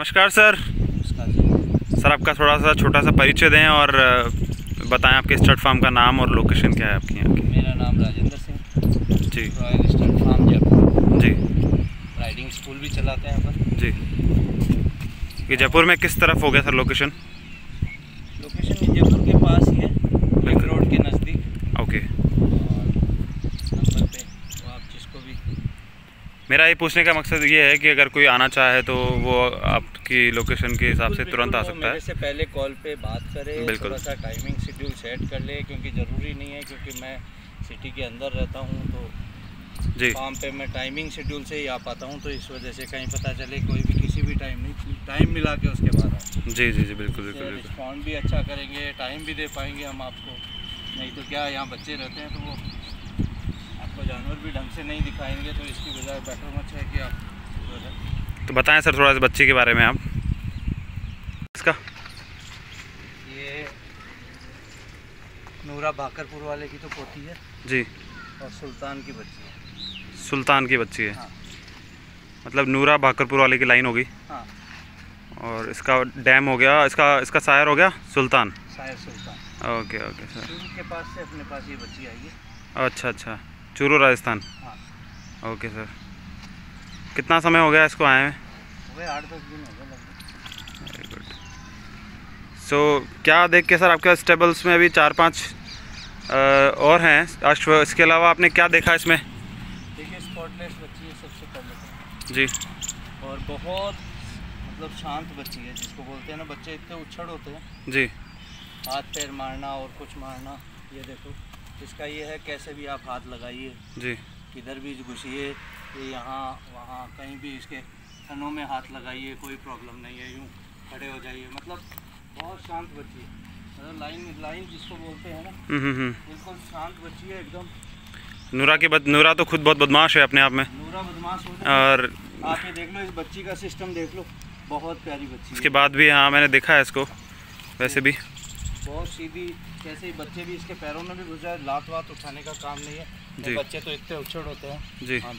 नमस्कार सर। नमस्कार सर। आपका थोड़ा सा छोटा सा परिचय दें और बताएँ आपके स्टड फार्म का नाम और लोकेशन क्या है आपकी यहाँ की। मेरा नाम राजेंद्र सिंह। जी। Royal Stud Farm Jaipur. जी। राइडिंग स्कूल भी चलाते हैं पर जी। ये जयपुर में किस तरफ़ हो गया सर लोकेशन? लोकेशन जयपुर के पास ही है। रिंग रोड के नज़दीक। ओके। नंबर पे तो आप जिसको भी मेरा ये पूछने का मकसद ये है कि अगर कोई आना चाहे तो वो आपकी लोकेशन के हिसाब से तुरंत आ सकता है। इससे पहले कॉल पे बात करें बिल्कुल। थोड़ा सा टाइमिंग शेड्यूल सेट कर ले क्योंकि ज़रूरी नहीं है क्योंकि मैं सिटी के अंदर रहता हूँ तो जी। फार्म पे मैं टाइमिंग शेड्यूल से ही आ पाता हूँ तो इस वजह से कहीं पता चले कोई भी किसी भी टाइम नहीं टाइम मिला के उसके बाद जी जी जी बिल्कुल बिल्कुल बिल्कुल। रिस्पॉन्ड भी अच्छा करेंगे टाइम भी दे पाएँगे हम आपको। नहीं तो क्या यहाँ बच्चे रहते हैं तो वो आपको जानवर भी ढंग से नहीं दिखाएँगे तो इसकी बजाय बेटर मच है कि आप जो है तो बताएँ सर थोड़ा सा बच्चे के बारे में आप। इसका? ये नूरा भाकरपुर वाले की तो पोती है जी। और सुल्तान की बच्ची है। सुल्तान की बच्ची है। हाँ। मतलब नूरा भाकरपुर वाले की लाइन होगी। हाँ। और इसका डैम हो गया। इसका इसका सायर हो गया? सुल्तान। शायर सुल्तान। Okay okay sir. के पास से अपने पास ये बच्ची आई है। अच्छा अच्छा। चूरू राजस्थान। हाँ। Okay sir. कितना समय हो गया इसको आए हुए? गए आठ दस दिन हो गए वेरी गुड सो क्या देख के सर आपके स्टेबल्स में अभी चार पाँच और हैं? अश्व इसके अलावा आपने क्या देखा इसमें? देखिए स्पॉटलेस बच्ची है सबसे पहले तो। जी। और बहुत मतलब शांत बच्ची है जिसको बोलते हैं ना बच्चे इतने उछड़ होते हैं। जी। हाथ पैर मारना और कुछ मारना ये देखो। इसका ये है कैसे भी आप हाथ लगाइए। जी। किधर भी घुसिए यहाँ वहाँ कहीं भी इसके कनों में हाथ लगाइए कोई प्रॉब्लम नहीं है यूँ खड़े हो जाइए। मतलब बहुत शांत बच्ची है मतलब लाइन लाइन जिसको बोलते हैं ना हम्म हम्म हम्म। बिल्कुल शांत बच्ची है एकदम। नूरा के बद नूरा तो खुद बहुत बदमाश है अपने आप में। नूरा बदमाश हो। और आप ये देख लो इस बच्ची का सिस्टम देख लो। बहुत प्यारी बच्ची इसके बाद भी हाँ मैंने देखा है इसको वैसे भी। बहुत सीधी कैसे ही बच्चे भी इसके पैरों में भी घुस जाए लात वात उठाने का काम नहीं है। बच्चे तो इतने उछड़ होते हैं। जी। हाँ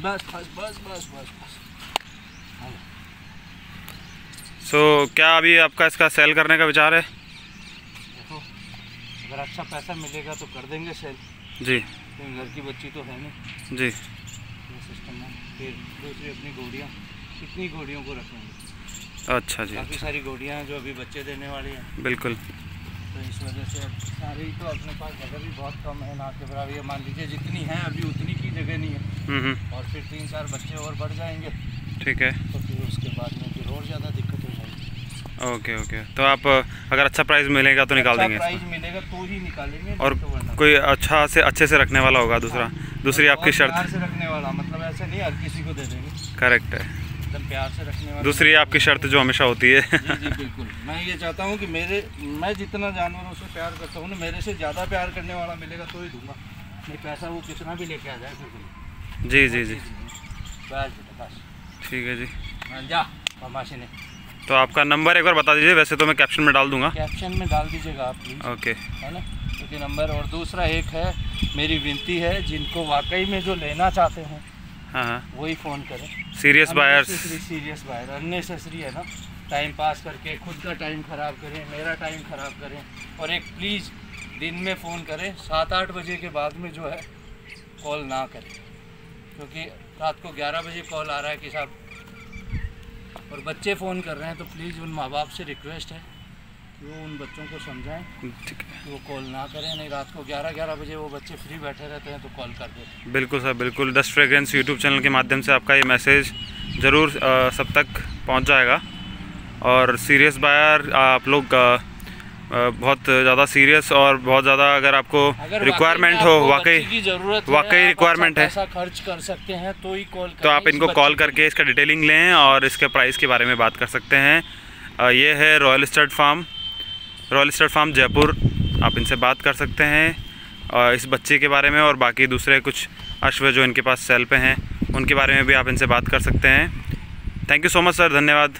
बस बस बस बस बस बस। हाँ। सो क्या अभी आपका इसका सेल करने का विचार है? देखो अगर अच्छा पैसा मिलेगा तो कर देंगे सेल जी। घर की बच्ची तो है नहीं। जी। सिस्टम है। फिर दूसरी अपनी घोड़ियाँ कितनी घोड़ियों को रखेंगे। अच्छा जी काफ़ी सारी घोड़ियाँ हैं जो अभी बच्चे देने वाली हैं। बिल्कुल। तो इस वजह से सारी तो अपने पास जगह भी बहुत कम है ना के बराबर ये मान लीजिए जितनी है अभी उतनी की जगह नहीं है। हम्म हम्म। और फिर तीन चार बच्चे और बढ़ जाएँगे ठीक है। तो फिर उसके बाद में फिर और ज़्यादा दिक्कत हो जाएगी। Okay okay. तो आप अगर अच्छा प्राइस मिलेगा तो निकाल अच्छा देंगे। प्राइस मिलेगा तो ही निकालेंगे और तो कोई अच्छा से अच्छे से रखने वाला होगा दूसरा? दूसरी आपकी शर्त? से रखने वाला मतलब ऐसे नहीं हर किसी को दे देंगे। करेक्ट है। एकदम प्यार से रखने वाला दूसरी आपकी शर्त जो हमेशा होती है। जी जी बिल्कुल। मैं ये चाहता हूँ कि मेरे मैं जितना जानवरों से प्यार करता हूँ ना मेरे से ज़्यादा प्यार करने वाला मिलेगा तो ही दूँगा। नहीं पैसा वो कितना भी लेके आ जाए दूँगा। जी जी जी। बस बेटा बस। ठीक है जी। हाँ, जा ने। तो आपका नंबर एक बार बता दीजिए वैसे तो मैं कैप्शन में डाल दूँगा। कैप्शन में डाल दीजिएगा आप प्लीज़ ओके है ना? क्योंकि नंबर और दूसरा एक है मेरी विनती है जिनको वाकई में जो लेना चाहते हाँ वही फ़ोन करें। Serious buyers serious buyer unnecessary है ना। टाइम पास करके खुद का टाइम ख़राब करें मेरा टाइम ख़राब करें। और एक प्लीज़ दिन में फ़ोन करें सात आठ बजे के बाद में जो है कॉल ना करें। क्योंकि रात को ग्यारह बजे कॉल आ रहा है कि साहब और बच्चे फ़ोन कर रहे हैं तो प्लीज़ उन माँ बाप से रिक्वेस्ट है। वो उन बच्चों को समझाएँ ठीक है। कि वो कॉल ना करें नहीं रात को ग्यारह ग्यारह बजे वो बच्चे फ्री बैठे रहते हैं तो कॉल कर देते हैं बिल्कुल सर बिल्कुल। डस्ट फ्रेग्रेंस यूट्यूब चैनल के माध्यम से आपका ये मैसेज ज़रूर सब तक पहुँच जाएगा। और सीरियस बायर आप लोग बहुत ज़्यादा सीरियस और बहुत ज़्यादा अगर आपको रिक्वायरमेंट हो वाकई वाकई requirement अच्छा है। पैसा खर्च कर सकते हैं तो ही कॉल तो आप इनको कॉल करके इसका डिटेलिंग लें और इसके प्राइस के बारे में बात कर सकते हैं। ये है Royal Stud Farm Royal State Farm Jaipur आप इनसे बात कर सकते हैं और इस बच्चे के बारे में और बाकी दूसरे कुछ अश्व जो इनके पास सेल पे हैं, उनके बारे में भी आप इनसे बात कर सकते हैं। Thank you so much sir धन्यवाद।